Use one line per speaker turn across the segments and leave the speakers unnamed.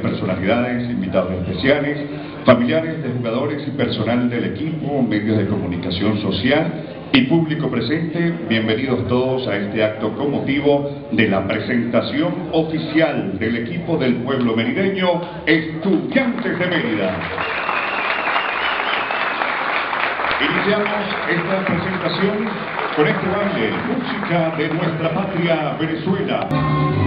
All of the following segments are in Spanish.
personalidades, invitados especiales, familiares de jugadores y personal del equipo, medios de comunicación social y público presente, bienvenidos todos a este acto con motivo de la presentación oficial del equipo del pueblo merideño, Estudiantes de Mérida. Iniciamos esta presentación con este baile, música de nuestra patria Venezuela.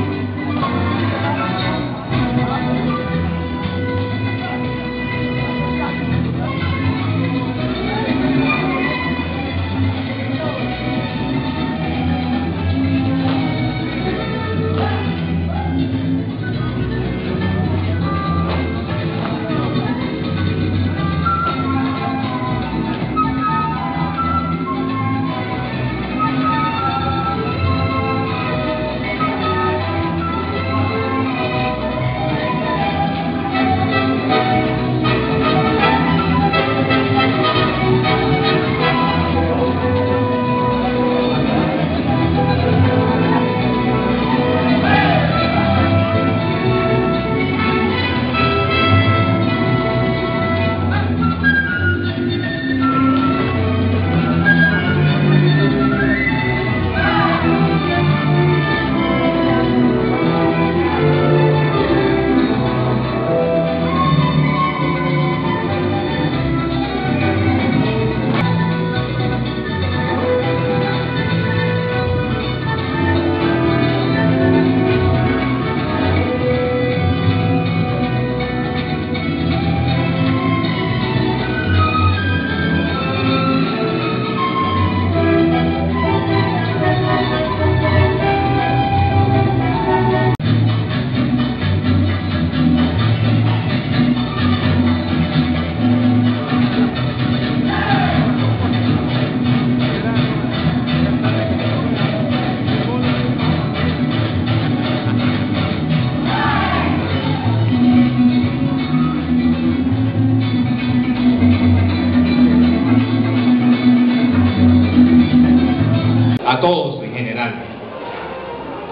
Todos en general.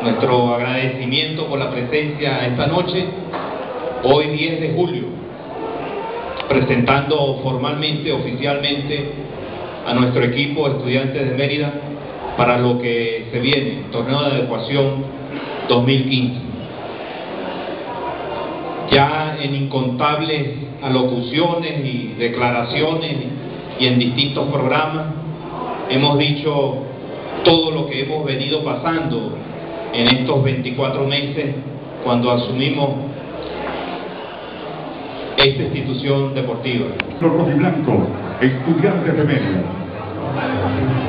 Nuestro agradecimiento por la presencia esta noche, hoy 10 de julio, presentando formalmente, oficialmente a nuestro equipo estudiantes de Mérida para lo que se viene, torneo de adecuación 2015. Ya en incontables alocuciones y declaraciones y en distintos programas hemos dicho todo lo que hemos venido pasando en estos 24 meses cuando asumimos esta institución deportiva.
Estudiantes de Mérida.